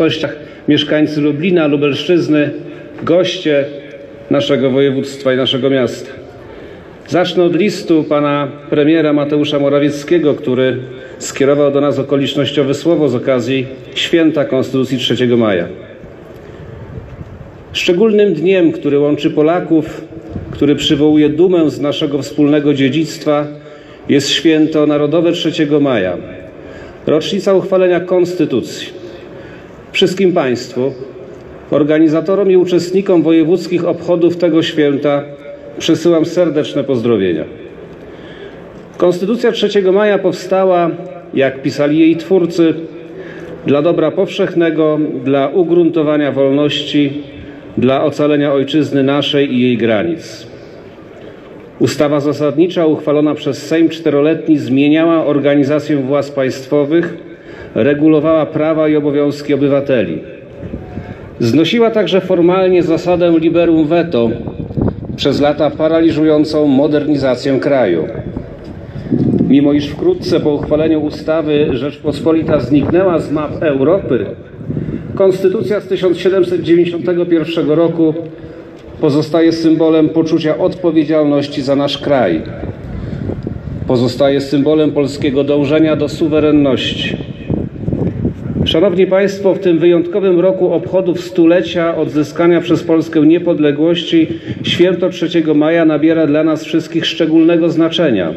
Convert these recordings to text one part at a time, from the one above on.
uroczystościach mieszkańcy Lublina, Lubelszczyzny, goście naszego województwa i naszego miasta. Zacznę od listu pana premiera Mateusza Morawieckiego, który skierował do nas okolicznościowe słowo z okazji święta Konstytucji 3 maja. Szczególnym dniem, który łączy Polaków, który przywołuje dumę z naszego wspólnego dziedzictwa, jest święto Narodowe 3 maja, rocznica uchwalenia Konstytucji. Wszystkim Państwu, organizatorom i uczestnikom wojewódzkich obchodów tego święta przesyłam serdeczne pozdrowienia. Konstytucja 3 maja powstała, jak pisali jej twórcy, dla dobra powszechnego, dla ugruntowania wolności, dla ocalenia ojczyzny naszej i jej granic. Ustawa zasadnicza uchwalona przez Sejm czteroletni zmieniała organizację władz państwowych, regulowała prawa i obowiązki obywateli. Znosiła także formalnie zasadę liberum veto, przez lata paraliżującą modernizację kraju. Mimo iż wkrótce po uchwaleniu ustawy Rzeczpospolita zniknęła z map Europy, Konstytucja z 1791 roku pozostaje symbolem poczucia odpowiedzialności za nasz kraj. Pozostaje symbolem polskiego dążenia do suwerenności. Szanowni Państwo, w tym wyjątkowym roku obchodów stulecia odzyskania przez Polskę niepodległości święto 3 maja nabiera dla nas wszystkich szczególnego znaczenia.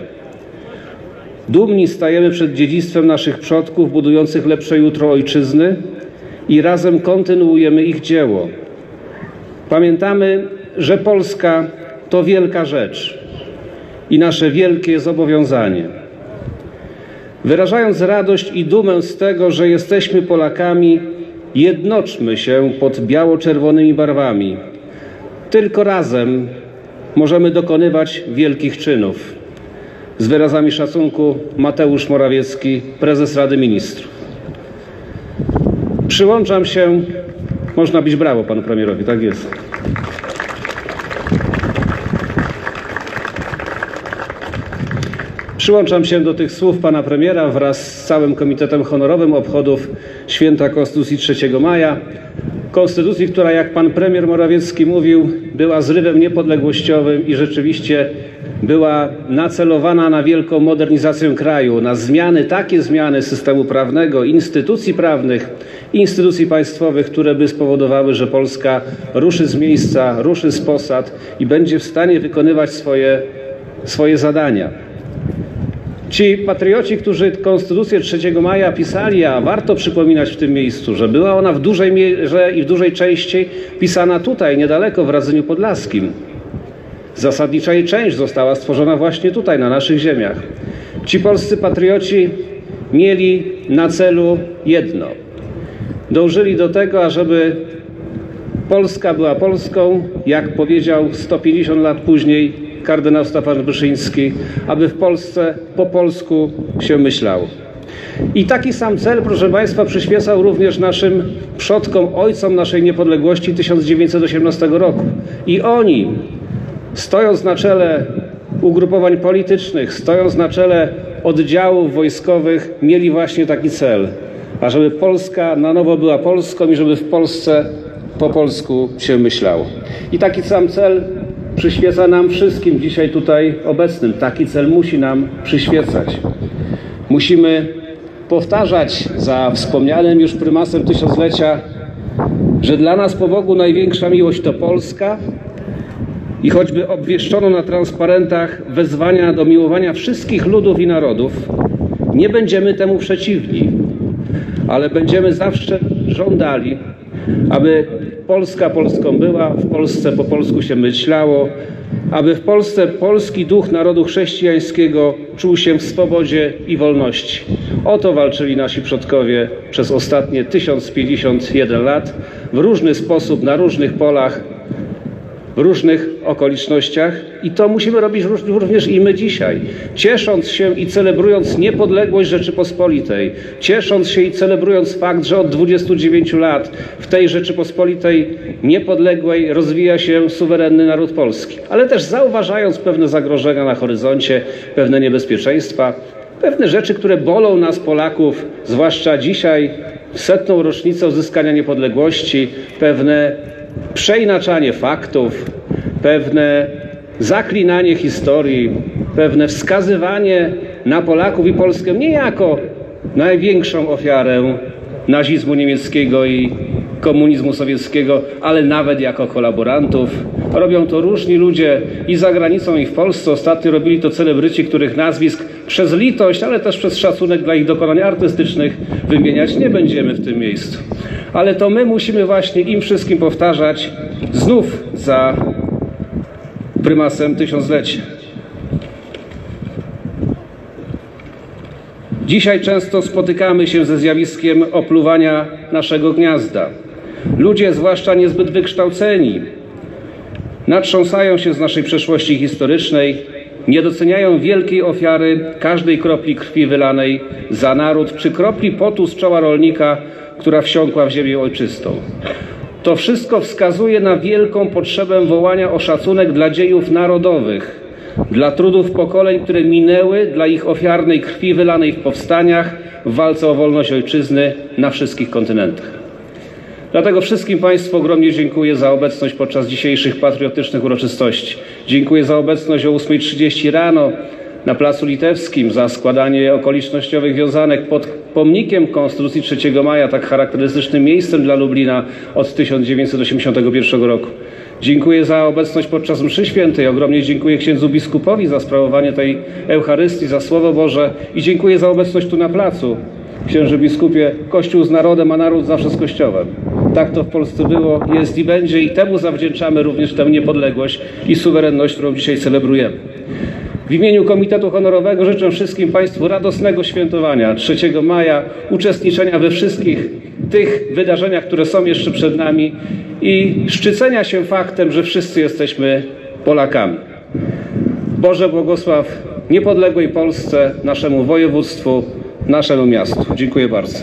Dumni stajemy przed dziedzictwem naszych przodków budujących lepsze jutro ojczyzny i razem kontynuujemy ich dzieło. Pamiętamy, że Polska to wielka rzecz i nasze wielkie zobowiązanie. Wyrażając radość i dumę z tego, że jesteśmy Polakami, jednoczmy się pod biało-czerwonymi barwami. Tylko razem możemy dokonywać wielkich czynów. Z wyrazami szacunku Mateusz Morawiecki, prezes Rady Ministrów. Przyłączam się, można bić brawo panu premierowi, tak jest. Przyłączam się do tych słów pana premiera wraz z całym Komitetem Honorowym obchodów Święta Konstytucji 3 maja. Konstytucji, która, jak pan premier Morawiecki mówił, była zrywem niepodległościowym i rzeczywiście była nacelowana na wielką modernizację kraju, na zmiany, takie zmiany systemu prawnego, instytucji prawnych, instytucji państwowych, które by spowodowały, że Polska ruszy z miejsca, ruszy z posad i będzie w stanie wykonywać swoje, swoje zadania. Ci patrioci, którzy Konstytucję 3 maja pisali, a warto przypominać w tym miejscu, że była ona w dużej mierze i w dużej części pisana tutaj, niedaleko w Radzeniu Podlaskim. Zasadnicza jej część została stworzona właśnie tutaj, na naszych ziemiach. Ci polscy patrioci mieli na celu jedno. Dążyli do tego, ażeby Polska była Polską, jak powiedział 150 lat później kardynał Stefan Wyszyński, aby w Polsce po polsku się myślało. I taki sam cel, proszę Państwa, przyświecał również naszym przodkom, ojcom naszej niepodległości 1918 roku. I oni, stojąc na czele ugrupowań politycznych, stojąc na czele oddziałów wojskowych, mieli właśnie taki cel, ażeby Polska na nowo była Polską i żeby w Polsce po polsku się myślało. I taki sam cel przyświeca nam wszystkim dzisiaj tutaj obecnym. Taki cel musi nam przyświecać. Musimy powtarzać za wspomnianym już prymasem tysiąclecia, że dla nas po Bogu największa miłość to Polska i choćby obwieszczono na transparentach wezwania do miłowania wszystkich ludów i narodów, nie będziemy temu przeciwni, ale będziemy zawsze żądali, aby Polska Polską była, w Polsce po polsku się myślało, aby w Polsce polski duch narodu chrześcijańskiego czuł się w swobodzie i wolności. O to walczyli nasi przodkowie przez ostatnie 1051 lat w różny sposób, na różnych polach, różnych okolicznościach i to musimy robić również i my dzisiaj. Ciesząc się i celebrując niepodległość Rzeczypospolitej, ciesząc się i celebrując fakt, że od 29 lat w tej Rzeczypospolitej niepodległej rozwija się suwerenny naród polski, ale też zauważając pewne zagrożenia na horyzoncie, pewne niebezpieczeństwa, pewne rzeczy, które bolą nas Polaków, zwłaszcza dzisiaj w setną rocznicę uzyskania niepodległości pewne przeinaczanie faktów, pewne zaklinanie historii, pewne wskazywanie na Polaków i Polskę nie jako największą ofiarę nazizmu niemieckiego i komunizmu sowieckiego, ale nawet jako kolaborantów. Robią to różni ludzie i za granicą, i w Polsce. Ostatnio robili to celebryci, których nazwisk przez litość, ale też przez szacunek dla ich dokonań artystycznych wymieniać nie będziemy w tym miejscu. Ale to my musimy właśnie im wszystkim powtarzać znów za prymasem tysiąclecia. Dzisiaj często spotykamy się ze zjawiskiem opluwania naszego gniazda. Ludzie, zwłaszcza niezbyt wykształceni, natrząsają się z naszej przeszłości historycznej, nie doceniają wielkiej ofiary każdej kropli krwi wylanej za naród, czy kropli potu z czoła rolnika, która wsiąkła w ziemię ojczystą. To wszystko wskazuje na wielką potrzebę wołania o szacunek dla dziejów narodowych, dla trudów pokoleń, które minęły, dla ich ofiarnej krwi wylanej w powstaniach, w walce o wolność ojczyzny na wszystkich kontynentach. Dlatego wszystkim Państwu ogromnie dziękuję za obecność podczas dzisiejszych patriotycznych uroczystości. Dziękuję za obecność o 8.30 rano na Placu Litewskim, za składanie okolicznościowych wiązanek pod pomnikiem Konstytucji 3 maja, tak charakterystycznym miejscem dla Lublina od 1981 roku. Dziękuję za obecność podczas mszy świętej. Ogromnie dziękuję księdzu biskupowi za sprawowanie tej Eucharystii, za Słowo Boże i dziękuję za obecność tu na placu. Księży biskupie, Kościół z narodem, a naród zawsze z Kościołem. Tak to w Polsce było, jest i będzie i temu zawdzięczamy również tę niepodległość i suwerenność, którą dzisiaj celebrujemy. W imieniu Komitetu Honorowego życzę wszystkim Państwu radosnego świętowania 3 maja, uczestniczenia we wszystkich tych wydarzeniach, które są jeszcze przed nami i szczycenia się faktem, że wszyscy jesteśmy Polakami. Boże błogosław niepodległej Polsce, naszemu województwu, naszemu miastu. Dziękuję bardzo.